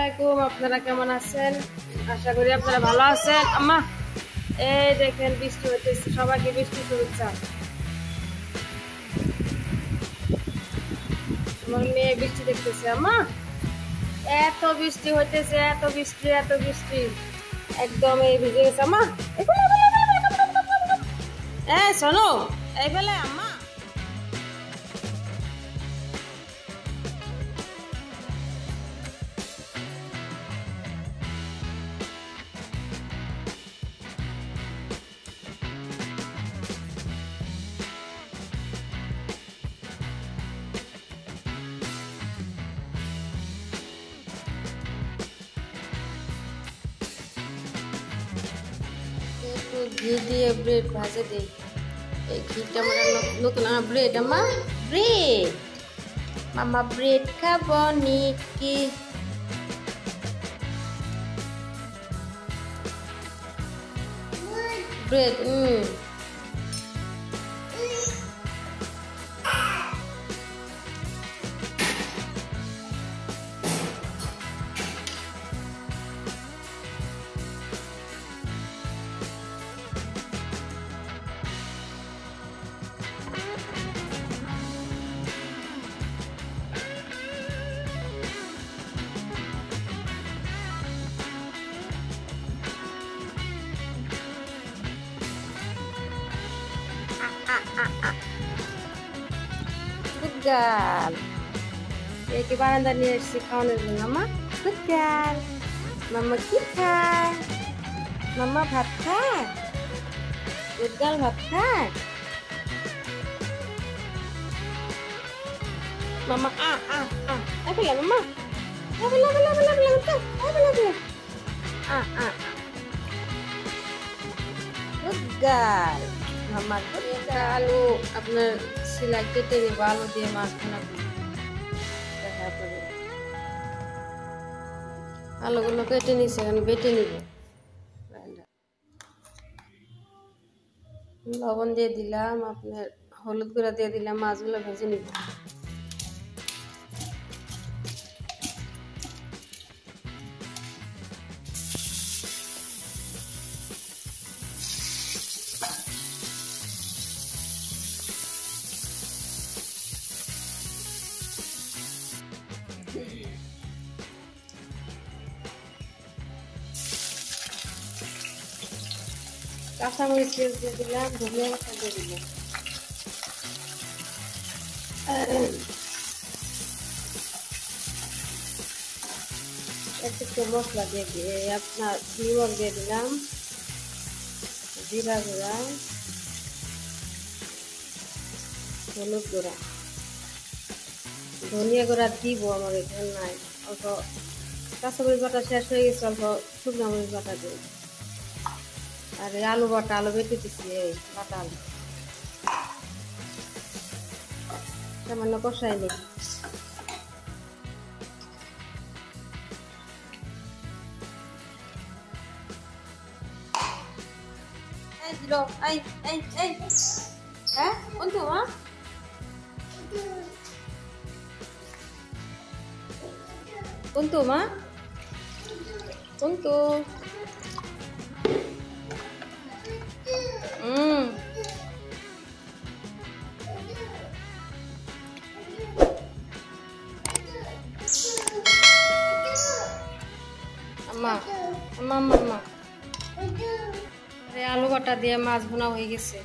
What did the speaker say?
আপনারা কেমন আছেন? আশা করি আপনারা ভালো আছেন। আম্মা, এই দেখেন বৃষ্টি হইতেছে, সবাইকে বৃষ্টি শুভেচ্ছা। আমার মেয়ে বৃষ্টি দেখতেছে, আম্মা। এত বৃষ্টি হইতেছে, এত বৃষ্টি এত বৃষ্টি। একদম এই ভিজে গেছে, আম্মা। এ শোনো এই বেলায়, আম্মা। ঘি দিয়ে ব্রেড ভাজে দিই এই ঘিটা আমরা ন- নতুন ব্রেড আমা ব্রেড মামা ব্রেড খাবো নিকি ব্রেড হুম Good girl. Yaki baranda niya si kauna mama. Good girl. Mama kita. Mama bhatka. Good girl bhatka. Mama ya, ah ah ah. Ay pala mama. Ay pala pala pala pala pala. Ay pala pala. Ah ah. Good girl. মামা গুড আলু আপনার সিলাই কেটে নেব, আলু দিয়ে দেখা আলুগুলো কেটে নিচ্ছে এখন বেটে নিব। লবণ দিয়ে দিলাম, আপনার হলুদ গুঁড়া দিয়ে দিলাম, মাছগুলো ভেজে নিব। কাঁচামরিচ পেঁয়াজ দিয়ে দিলাম ধনিয়া পাতা দিয়ে দিলাম একটু মশলা দিয়ে দিয়ে আপনার নিমক দিয়ে দিলাম জিরা গুঁড়া হলুদ গুঁড়া ধনিয়া গুঁড়া দিব আমার এখানে নাই অল্প কাঁচামরিচ বাটা শেষ হয়ে গেছে অল্প শুকনো মরিচ বাটা দিয়ে আর আলু বাটা, আলু বেটে দিচ্ছি এই বাটা আলু। সামান্য কষাই নি কোনটা মা কোনটা মা মা মা মা। আলু বাটা দিয়ে মাছ ভুনা হয়ে গেছে